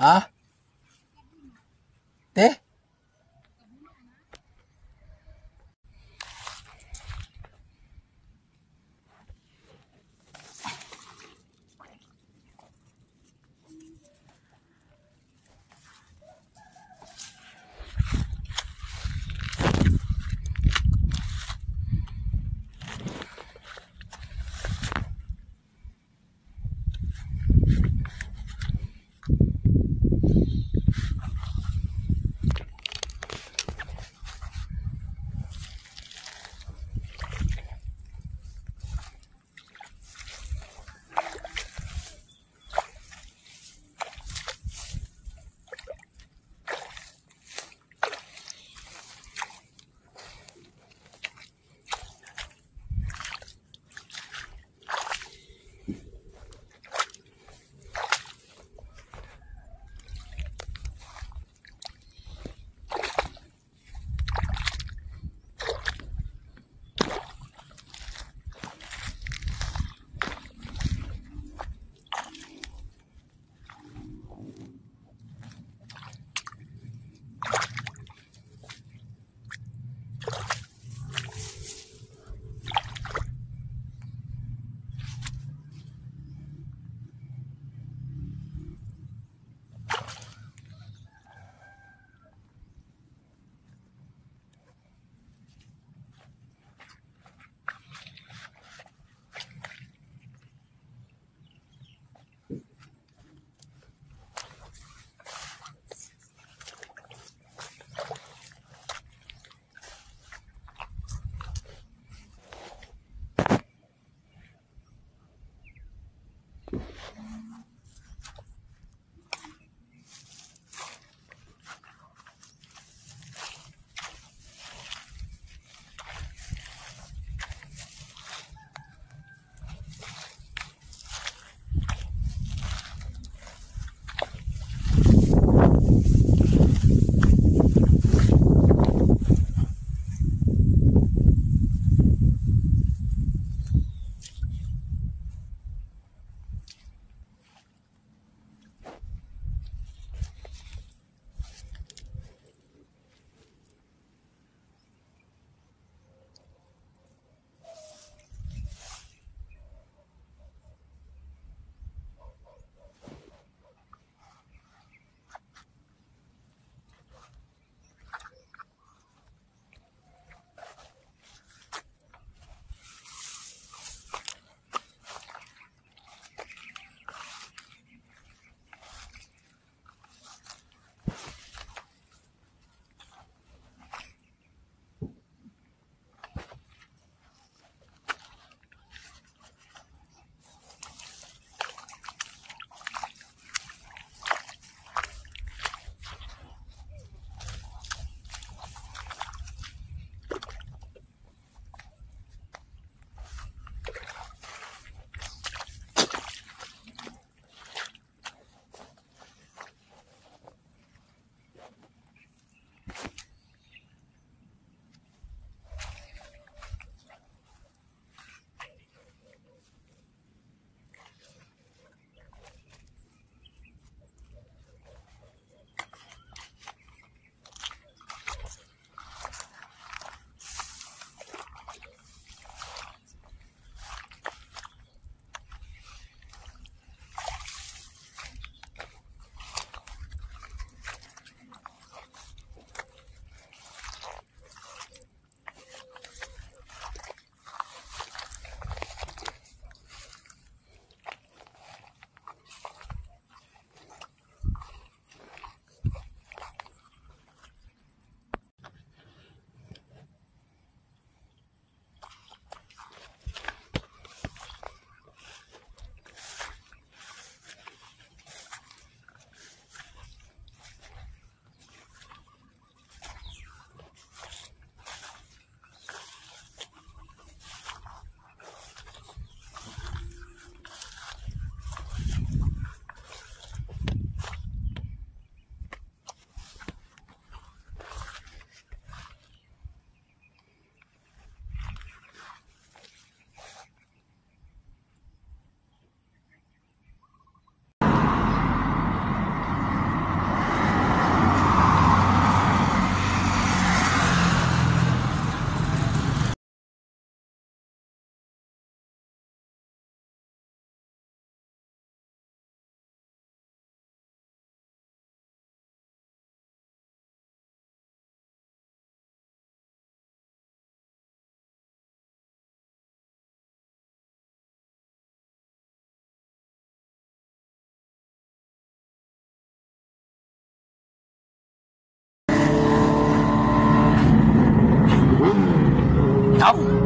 Ah? 老虎。